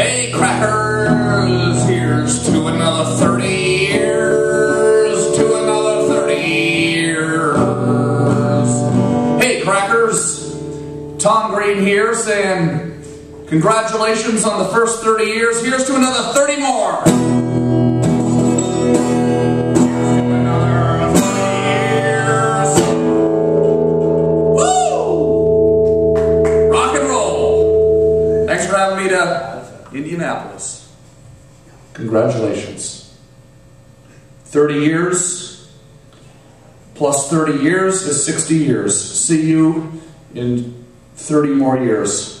Hey, crackers, here's to another 30 years, to another 30 years. Hey, crackers, Tom Green here saying, congratulations on the first 30 years. Here's to another 30 more. Here's to another 30 years. Woo! Rock and roll. Thanks for having me to Indianapolis. Congratulations. 30 years plus 30 years is 60 years. See you in 30 more years.